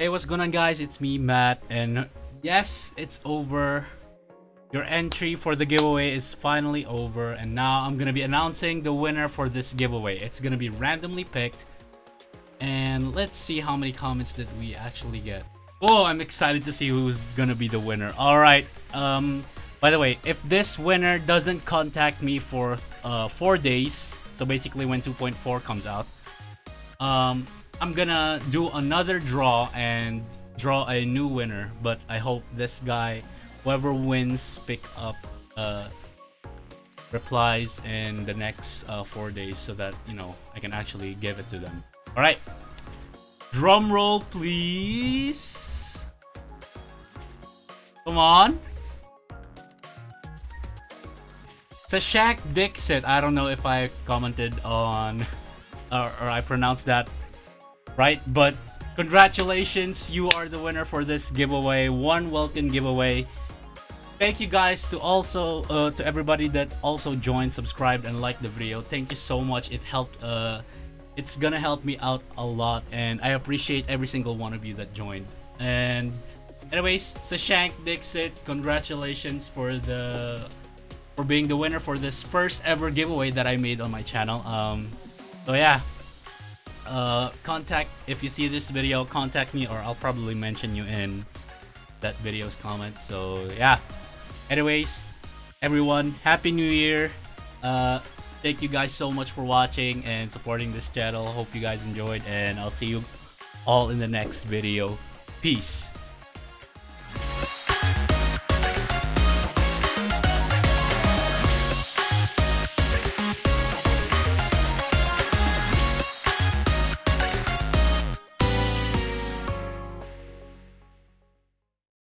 Hey, what's going on guys? It's me, Matt, and yes, it's over. Your entry for the giveaway is finally over, and now I'm gonna be announcing the winner for this giveaway. It's gonna be randomly picked, and let's see how many comments that we actually get. Oh, I'm excited to see who's gonna be the winner. Alright, um, by the way, if this winner doesn't contact me for uh, 4 days, so basically when 2.4 comes out, um, I'm gonna do another draw and draw a new winner. But I hope this guy, whoever wins, pick up uh, replies in the next uh, four days so that you know I can actually give it to them. All right, drum roll, please. Come on. It's a Sashak Dixit. I don't know if I commented on or, or I pronounced that right? But congratulations, you are the winner for this giveaway, one Welkin giveaway. Thank you guys to also uh, to everybody that also joined, subscribed, and liked the video. Thank you so much. It helped. Uh, it's gonna help me out a lot, and I appreciate every single one of you that joined. And anyways, Sashank Dixit, congratulations for the for being the winner for this first ever giveaway that I made on my channel. Um, so yeah, uh, contact if you see this video contact me or I'll probably mention you in that video's comment. so yeah. Anyways everyone happy new year. Uh, thank you guys so much for watching and supporting this channel. Hope you guys enjoyed and I'll see you all in the next video. Peace